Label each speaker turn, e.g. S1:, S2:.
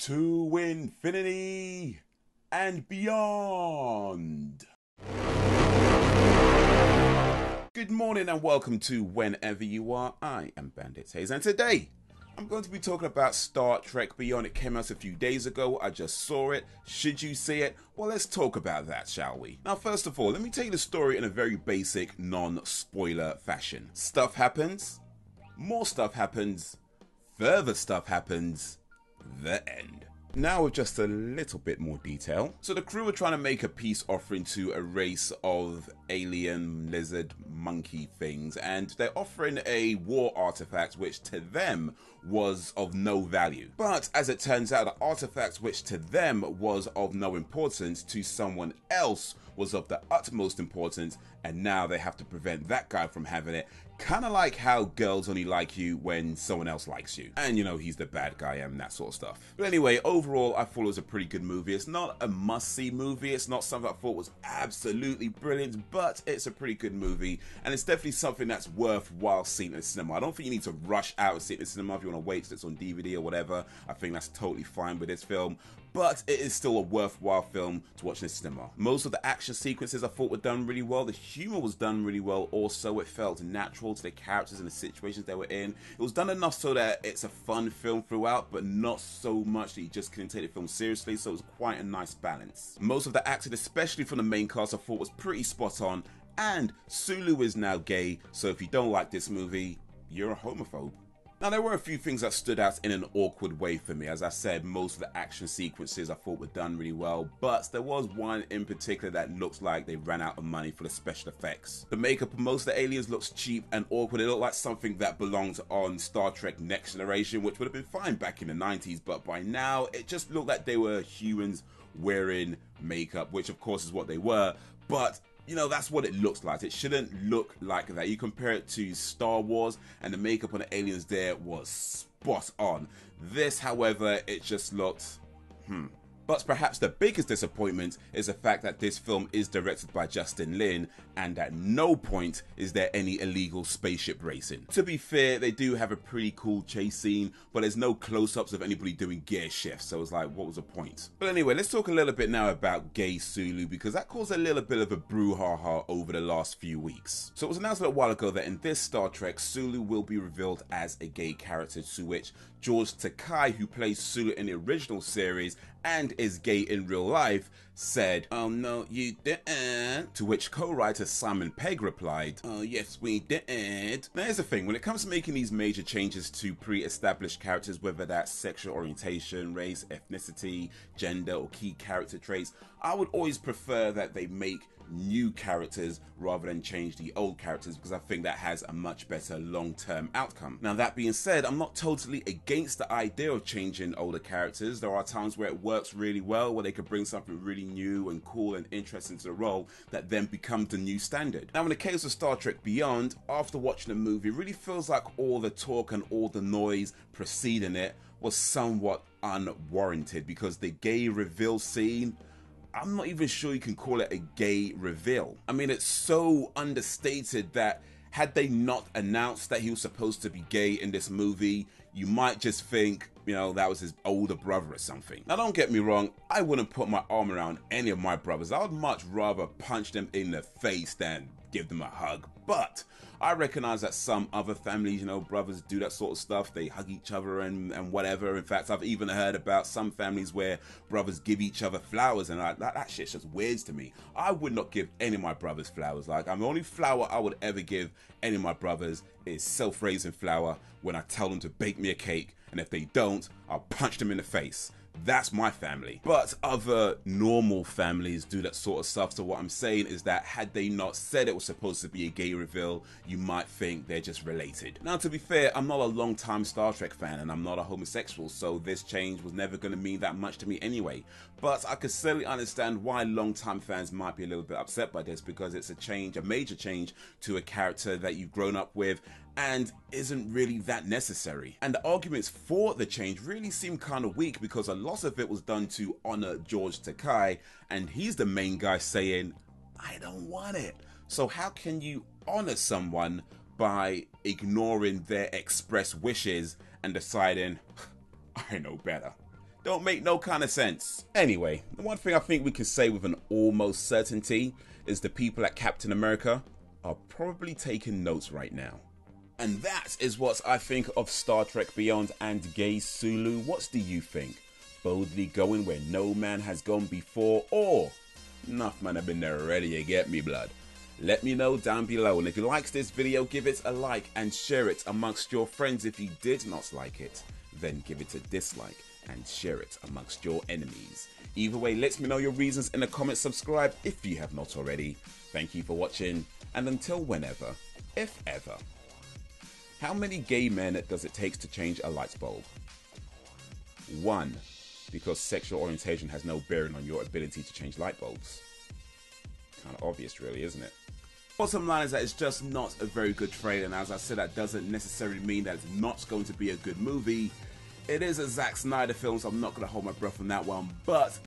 S1: to infinity and beyond. Good morning and welcome to Whenever You Are. I am Bandit Haze, and today I'm going to be talking about Star Trek Beyond. It came out a few days ago. I just saw it. Should you see it? Well, let's talk about that, shall we? Now, first of all, let me tell you the story in a very basic, non spoiler fashion. Stuff happens, more stuff happens, further stuff happens, the end. Now with just a little bit more detail. So the crew are trying to make a peace offering to a race of alien lizard monkey things and they're offering a war artifact which to them was of no value. But as it turns out the artifact which to them was of no importance to someone else was of the utmost importance and now they have to prevent that guy from having it kind of like how girls only like you when someone else likes you. And you know, he's the bad guy and that sort of stuff. But anyway, overall, I thought it was a pretty good movie. It's not a must see movie, it's not something I thought was absolutely brilliant, but it's a pretty good movie. And it's definitely something that's worthwhile seeing in the cinema. I don't think you need to rush out and see it in the cinema if you want to wait till it's on DVD or whatever. I think that's totally fine with this film but it is still a worthwhile film to watch in the cinema. Most of the action sequences I thought were done really well. The humor was done really well. Also, it felt natural to the characters and the situations they were in. It was done enough so that it's a fun film throughout, but not so much that you just couldn't take the film seriously. So it was quite a nice balance. Most of the acting, especially from the main cast, I thought was pretty spot on. And Sulu is now gay, so if you don't like this movie, you're a homophobe. Now, there were a few things that stood out in an awkward way for me. As I said, most of the action sequences I thought were done really well, but there was one in particular that looks like they ran out of money for the special effects. The makeup of most of the aliens looks cheap and awkward. It looked like something that belonged on Star Trek Next Generation, which would have been fine back in the 90s, but by now it just looked like they were humans wearing makeup, which of course is what they were, but you know, that's what it looks like. It shouldn't look like that. You compare it to Star Wars, and the makeup on the aliens there was spot on. This, however, it just looked, hmm, but perhaps the biggest disappointment is the fact that this film is directed by Justin Lin, and at no point is there any illegal spaceship racing. To be fair, they do have a pretty cool chase scene, but there's no close ups of anybody doing gear shifts, so it's like, what was the point? But anyway, let's talk a little bit now about gay Sulu, because that caused a little bit of a brouhaha over the last few weeks. So it was announced a little while ago that in this Star Trek, Sulu will be revealed as a gay character, to which George Takei, who plays Sulu in the original series and is gay in real life, said, Oh no, you didn't. To which co writer Simon Pegg replied, Oh yes, we did. Now here's the thing when it comes to making these major changes to pre established characters, whether that's sexual orientation, race, ethnicity, gender, or key character traits, I would always prefer that they make new characters rather than change the old characters because I think that has a much better long term outcome. Now, that being said, I'm not totally against the idea of changing older characters. There are times where it works really well, where they could bring something really new and cool and interesting to the role that then becomes the new standard. Now, in the case of Star Trek Beyond, after watching the movie, it really feels like all the talk and all the noise preceding it was somewhat unwarranted because the gay reveal scene I'm not even sure you can call it a gay reveal. I mean, it's so understated that had they not announced that he was supposed to be gay in this movie, you might just think, you know, that was his older brother or something. Now, don't get me wrong, I wouldn't put my arm around any of my brothers. I would much rather punch them in the face than give them a hug. But I recognize that some other families, you know, brothers do that sort of stuff. They hug each other and, and whatever. In fact, I've even heard about some families where brothers give each other flowers, and I, that, that shit's just weird to me. I would not give any of my brothers flowers. Like, I'm the only flower I would ever give any of my brothers is self raising flour when I tell them to bake me a cake. And if they don't, I'll punch them in the face. That's my family. But other normal families do that sort of stuff. So what I'm saying is that had they not said it was supposed to be a gay reveal, you might think they're just related. Now, to be fair, I'm not a long time Star Trek fan and I'm not a homosexual, so this change was never going to mean that much to me anyway. But I could certainly understand why long-time fans might be a little bit upset by this because it's a change, a major change to a character that you've grown up with and isn't really that necessary. And the arguments for the change really seem kind of weak because a lot of it was done to honor George Takei, and he's the main guy saying, I don't want it. So, how can you honor someone by ignoring their express wishes and deciding, I know better? don't make no kind of sense. Anyway, the one thing I think we can say with an almost certainty is the people at Captain America are probably taking notes right now. And that is what I think of Star Trek Beyond and Gay Sulu. What do you think? Boldly going where no man has gone before, or enough man have been there already, you get me blood? Let me know down below and if you liked this video give it a like and share it amongst your friends if you did not like it then give it a dislike and share it amongst your enemies. Either way let me know your reasons in the comments subscribe if you have not already. Thank you for watching and until whenever, if ever. How many gay men does it take to change a light bulb? One, because sexual orientation has no bearing on your ability to change light bulbs. Kind of obvious really, isn't it? Bottom line is that it's just not a very good trailer, and as I said, that doesn't necessarily mean that it's not going to be a good movie. It is a Zack Snyder film, so I'm not going to hold my breath on that one, but